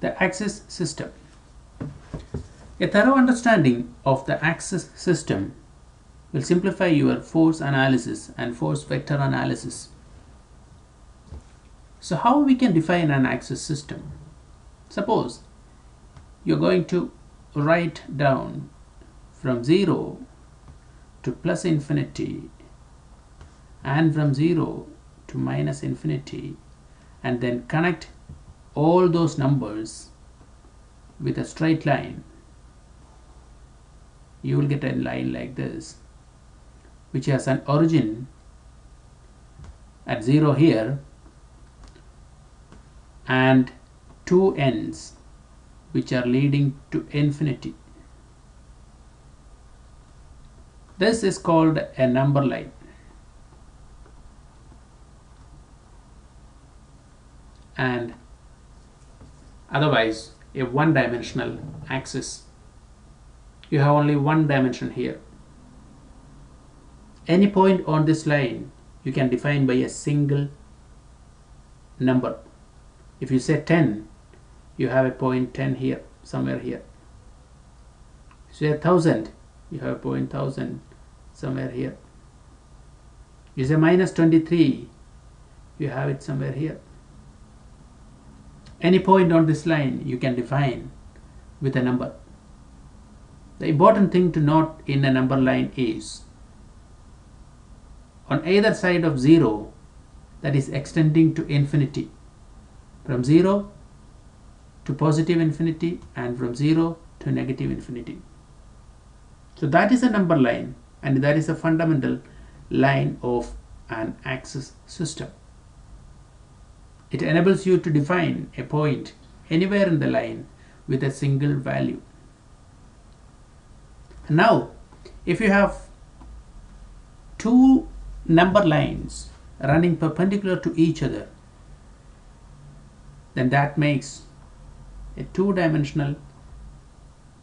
the axis system. A thorough understanding of the axis system will simplify your force analysis and force vector analysis. So how we can define an axis system? Suppose you're going to write down from 0 to plus infinity and from 0 to minus infinity and then connect all those numbers with a straight line you will get a line like this which has an origin at 0 here and two ends which are leading to infinity. This is called a number line. And otherwise a one dimensional axis. You have only one dimension here. Any point on this line you can define by a single number. If you say 10 you have a point 10 here somewhere here. If you say 1000 you have a point 1000 somewhere here. You say minus 23 you have it somewhere here any point on this line you can define with a number. The important thing to note in a number line is on either side of 0 that is extending to infinity from 0 to positive infinity and from 0 to negative infinity. So that is a number line and that is a fundamental line of an axis system. It enables you to define a point anywhere in the line with a single value. Now, if you have two number lines running perpendicular to each other, then that makes a two-dimensional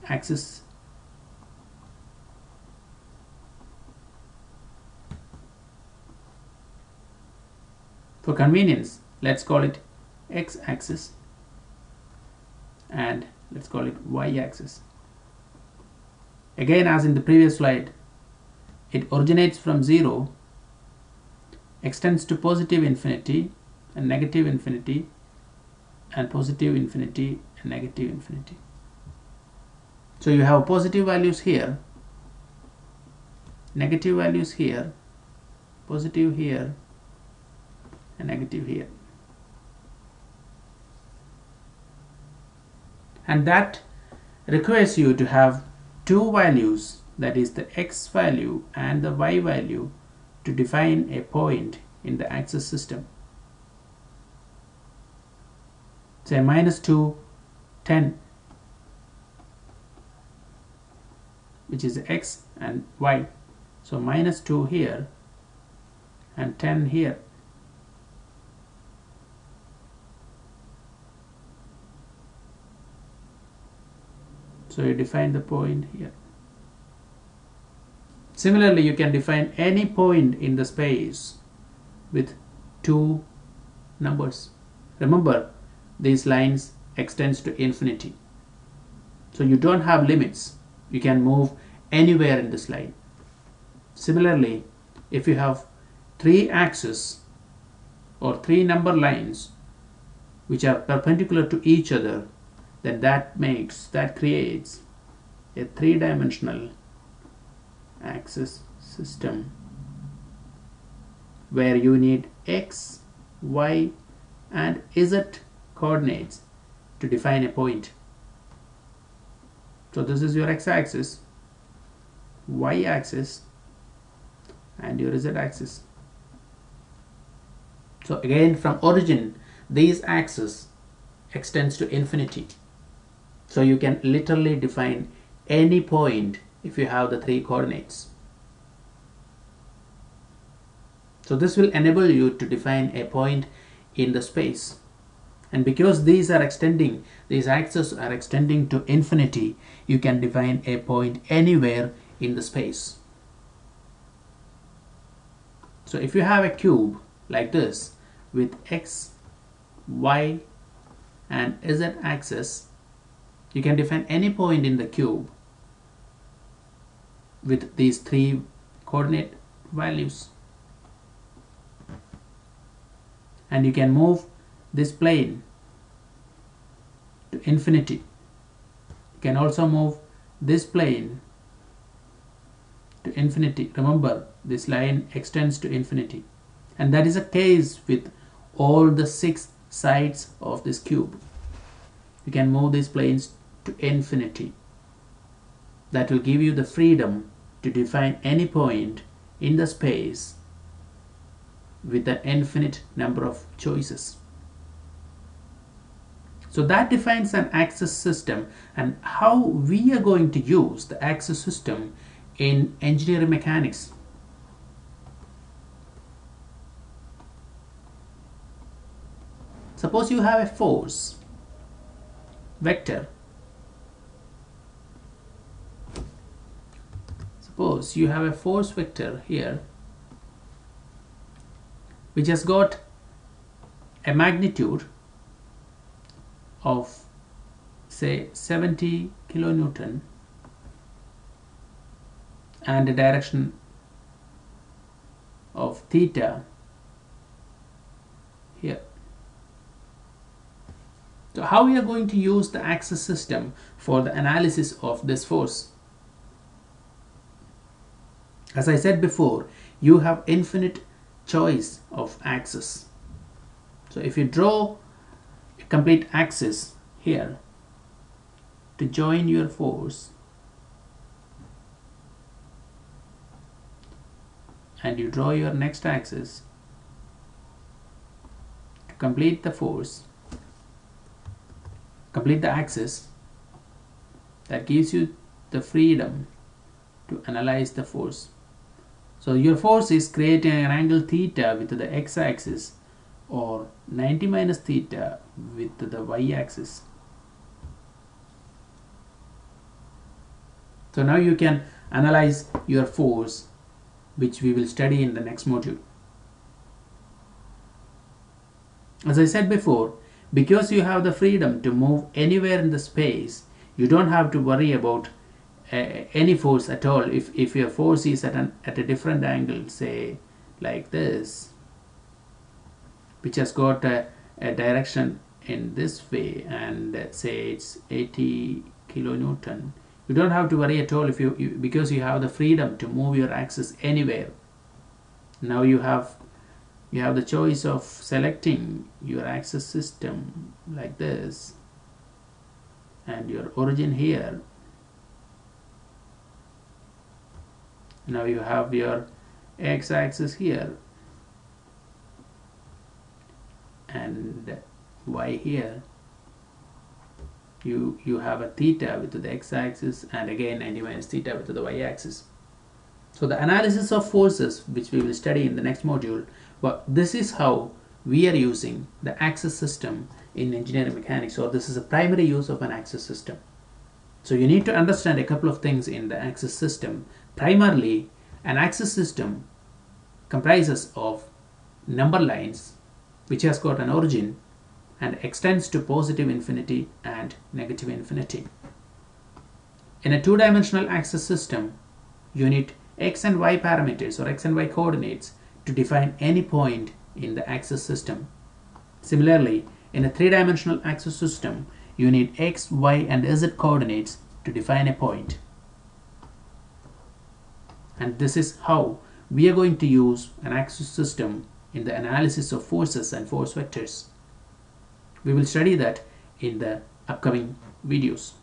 axis for convenience let's call it x-axis and let's call it y-axis again as in the previous slide it originates from 0 extends to positive infinity and negative infinity and positive infinity and negative infinity. So you have positive values here negative values here positive here and negative here and that requires you to have two values that is the x value and the y value to define a point in the axis system. Say minus 2 10 which is x and y. So minus 2 here and 10 here so you define the point here. Similarly you can define any point in the space with two numbers. Remember these lines extends to infinity. So you don't have limits. You can move anywhere in this line. Similarly if you have three axes or three number lines which are perpendicular to each other then that makes that creates a three-dimensional axis system where you need x, y and z coordinates to define a point. So this is your x-axis, y-axis and your z-axis. So again from origin these axis extends to infinity so you can literally define any point if you have the three coordinates. So this will enable you to define a point in the space. And because these are extending, these axes are extending to infinity, you can define a point anywhere in the space. So if you have a cube like this with x, y and z axis you can define any point in the cube with these three coordinate values. And you can move this plane to infinity. You can also move this plane to infinity. Remember this line extends to infinity. And that is a case with all the six sides of this cube. You can move these planes to infinity that will give you the freedom to define any point in the space with an infinite number of choices. So that defines an axis system and how we are going to use the axis system in engineering mechanics. Suppose you have a force vector. Suppose you have a force vector here which has got a magnitude of say 70 kilonewton and a direction of theta here. So how we are going to use the axis system for the analysis of this force? As I said before, you have infinite choice of axis. So if you draw a complete axis here to join your force and you draw your next axis to complete the force complete the axis that gives you the freedom to analyze the force so your force is creating an angle theta with the x-axis or 90 minus theta with the y-axis. So now you can analyze your force which we will study in the next module. As I said before, because you have the freedom to move anywhere in the space, you don't have to worry about any force at all. If, if your force is at, an, at a different angle say like this which has got a, a direction in this way and uh, say it's 80 kilonewton you don't have to worry at all if you, you because you have the freedom to move your axis anywhere. Now you have you have the choice of selecting your axis system like this and your origin here now you have your x-axis here and y here. You you have a theta with the x-axis and again 90 minus theta with the y-axis. So the analysis of forces which we will study in the next module but this is how we are using the axis system in engineering mechanics or this is a primary use of an axis system so you need to understand a couple of things in the axis system Primarily, an axis system comprises of number lines which has got an origin and extends to positive infinity and negative infinity. In a two-dimensional axis system, you need x and y parameters or x and y coordinates to define any point in the axis system. Similarly, in a three-dimensional axis system, you need x, y and z coordinates to define a point and this is how we are going to use an axis system in the analysis of forces and force vectors. We will study that in the upcoming videos.